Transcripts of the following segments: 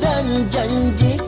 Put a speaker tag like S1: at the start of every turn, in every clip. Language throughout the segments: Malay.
S1: dan
S2: janji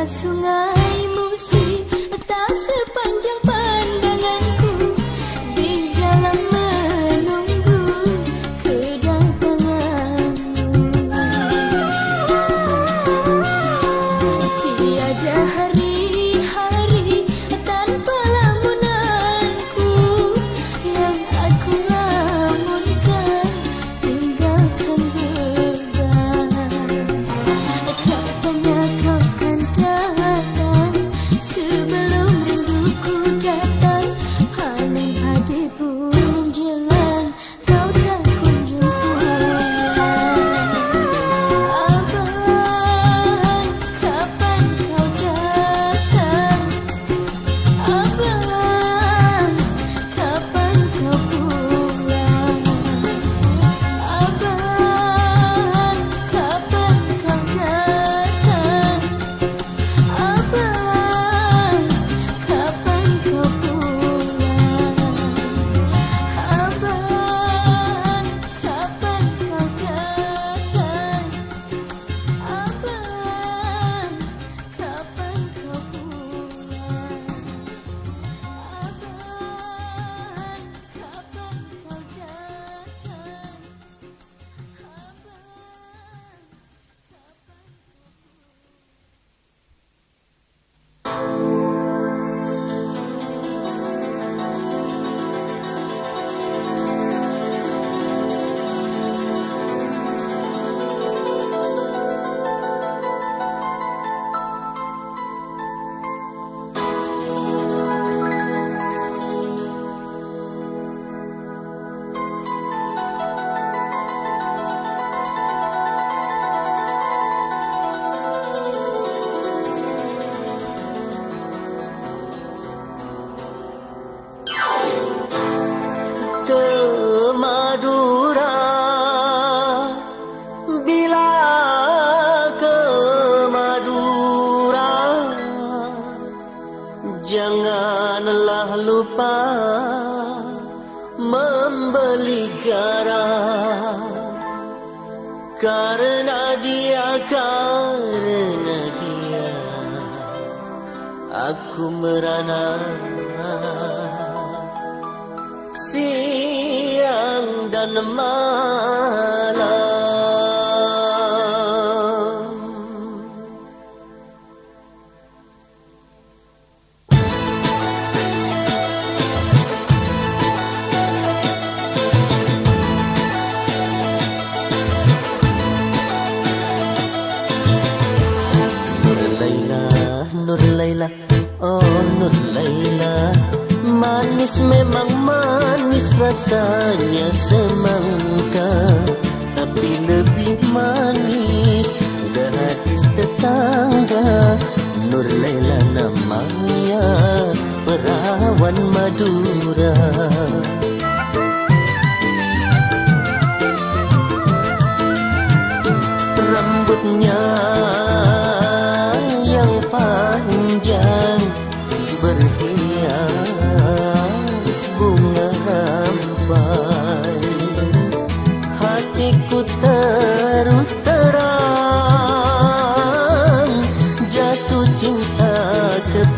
S1: mencari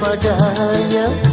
S1: segala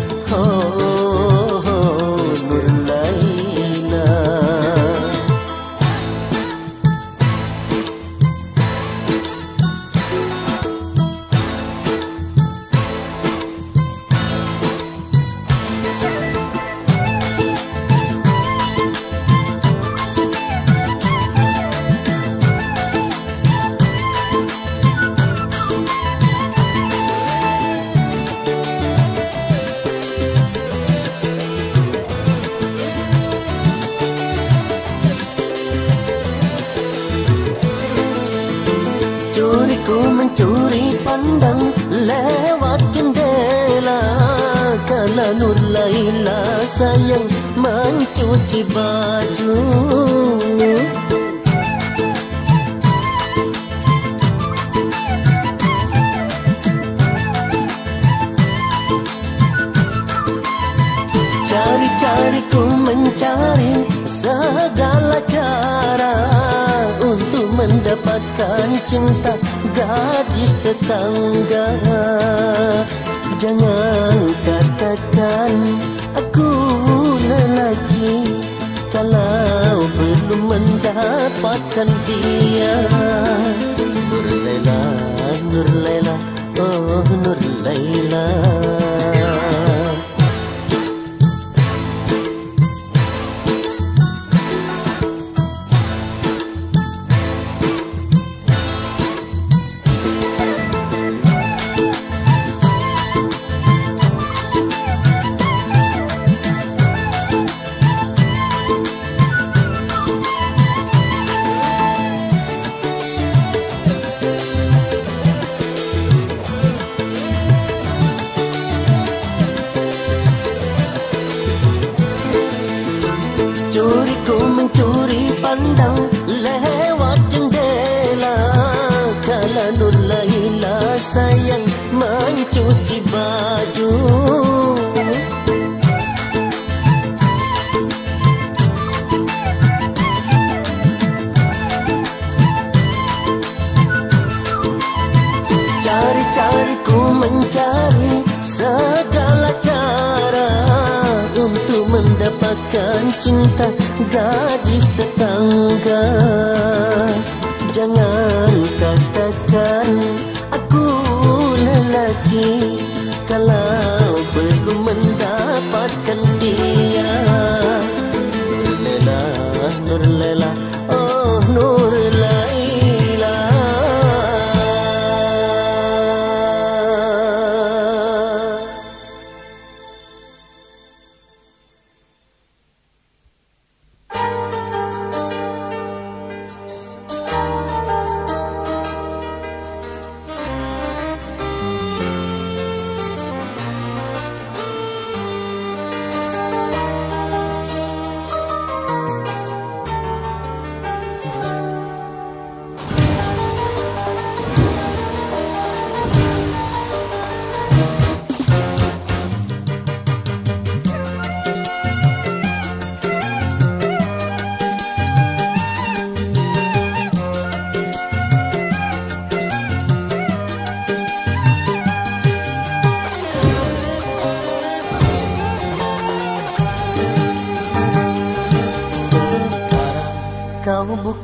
S1: cuci baju. Cari-cari ku mencari segala cara Untuk mendapatkan cinta gadis tetangga. Oh.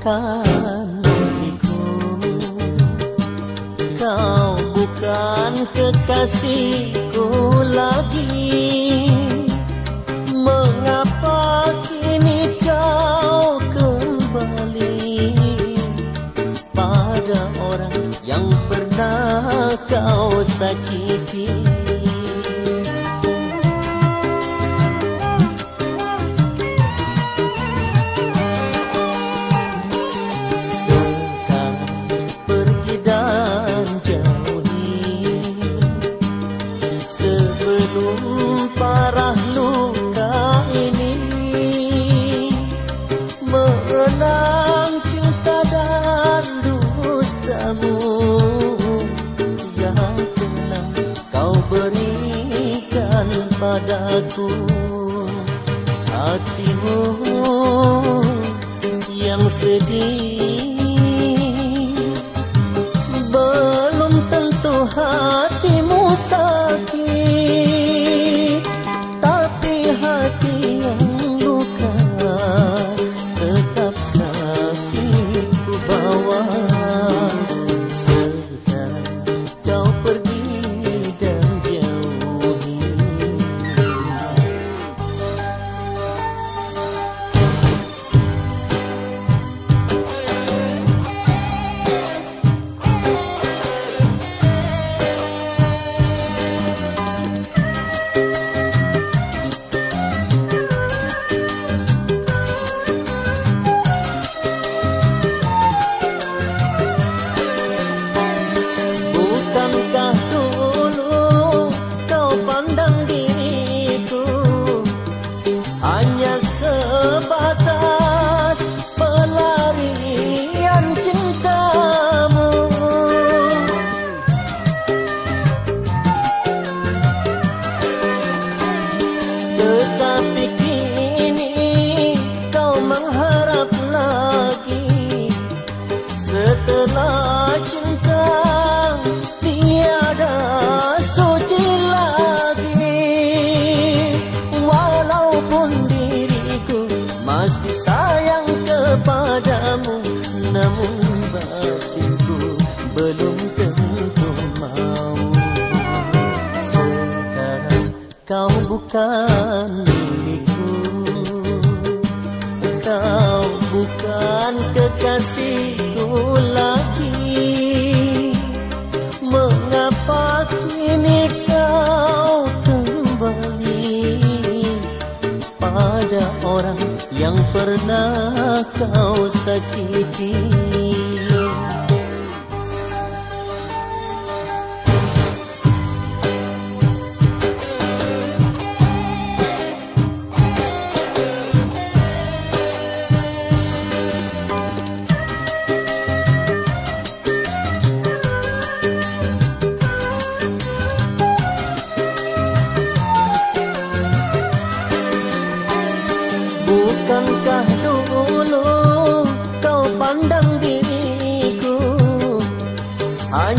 S1: ಕಾಲ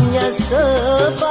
S1: hanya
S2: sebab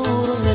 S2: turun ke